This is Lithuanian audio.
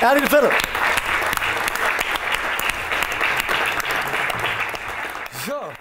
Ergül Ferro. So.